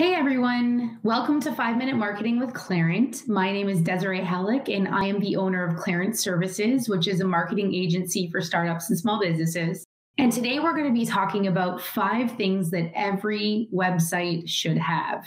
Hey everyone, welcome to 5 Minute Marketing with Clairant. My name is Desirae Haluk, and I am the owner of Clairant Services, which is a marketing agency for startups and small businesses. And today we're going to be talking about five things that every website should have.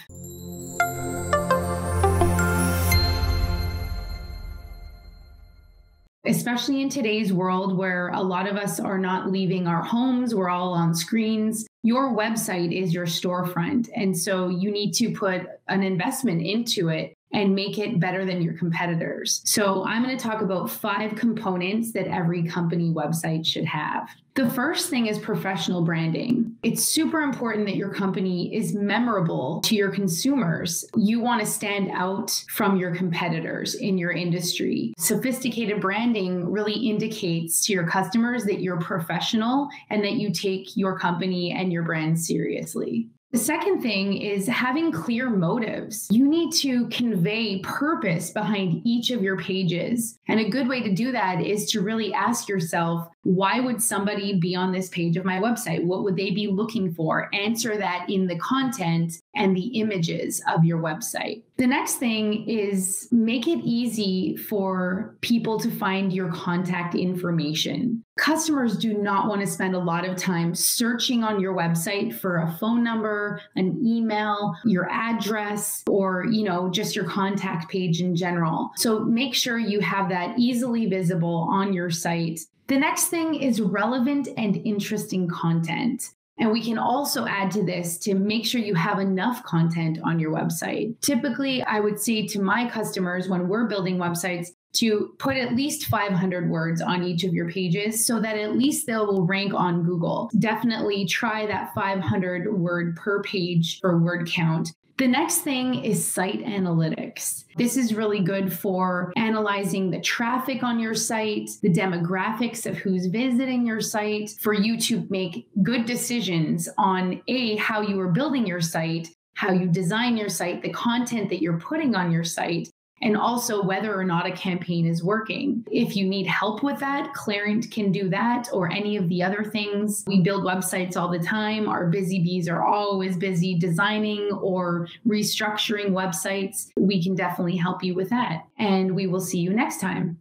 Especially in today's world where a lot of us are not leaving our homes, we're all on screens your website is your storefront. And so you need to put an investment into it and make it better than your competitors. So, I'm going to talk about five components that every company website should have. The first thing is professional branding. It's super important that your company is memorable to your consumers. You want to stand out from your competitors in your industry. Sophisticated branding really indicates to your customers that you're professional and that you take your company and your brand seriously. The second thing is having clear motives. You need to convey purpose behind each of your pages. And a good way to do that is to really ask yourself, why would somebody be on this page of my website? What would they be looking for? Answer that in the content and the images of your website. The next thing is make it easy for people to find your contact information. Customers do not want to spend a lot of time searching on your website for a phone number, an email, your address, or, you know, just your contact page in general. So make sure you have that easily visible on your site the next thing is relevant and interesting content. And we can also add to this to make sure you have enough content on your website. Typically, I would say to my customers when we're building websites, to put at least 500 words on each of your pages so that at least they will rank on Google. Definitely try that 500 word per page or word count the next thing is site analytics. This is really good for analyzing the traffic on your site, the demographics of who's visiting your site, for you to make good decisions on A, how you are building your site, how you design your site, the content that you're putting on your site, and also whether or not a campaign is working. If you need help with that, Clairant can do that or any of the other things. We build websites all the time. Our busy bees are always busy designing or restructuring websites. We can definitely help you with that. And we will see you next time.